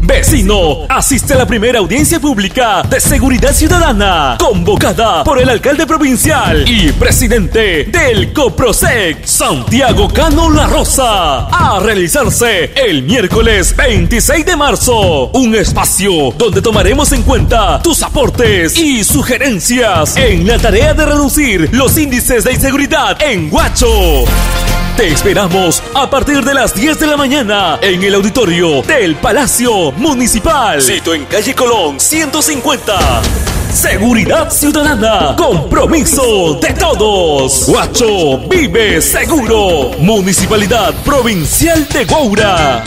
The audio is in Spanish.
Vecino, asiste a la primera audiencia pública de seguridad ciudadana, convocada por el alcalde provincial y presidente del COPROSEC, Santiago Cano La Rosa, a realizarse el miércoles 26 de marzo. Un espacio donde tomaremos en cuenta tus aportes y sugerencias en la tarea de reducir los índices de inseguridad en Huacho. Te esperamos a partir de las 10 de la mañana en el auditorio del Palacio Municipal. Sito en calle Colón 150. Seguridad ciudadana, compromiso de todos. Guacho vive seguro. Municipalidad Provincial de Goura.